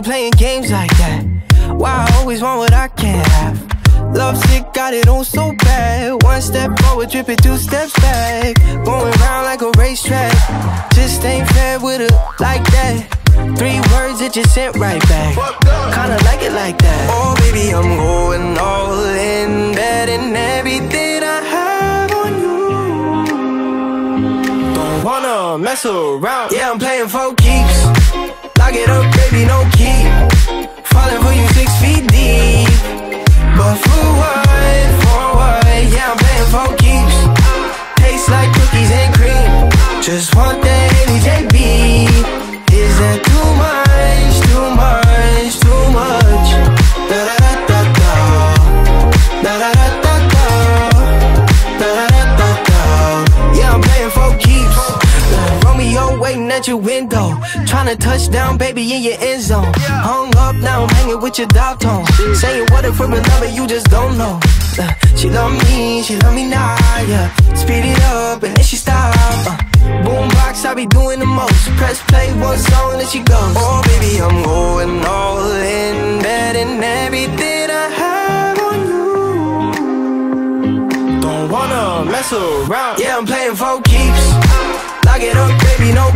you playing games like that? Why I always want what I can't have? Love sick, got it on so bad. One step forward, dripping two steps back. Going round like a racetrack. Just ain't fair with it like that. Three words that you sent right back. Kinda like it like that. Oh, baby, I'm going all in, betting everything I have on you. Don't wanna mess around. Yeah, I'm playing for keeps. Lock it up, baby, no key. Falling for you six feet deep. But for what? For what? Yeah, I'm playing for keeps. Tastes like cookies and cream. Just want that Hailey JB. Is that too Your window. Tryna touch down, baby, in your end zone. Hung up, now I'm hanging with your dog tone. Saying what if we're in you just don't know. Uh, she love me, she love me now, yeah. Speed it up and then she stop. Uh, boombox, I be doing the most. Press play, one song, then she goes. Oh, baby, I'm going all in, betting everything I have on you. Don't wanna mess around. Yeah, I'm playing for keeps. Lock it up, baby, no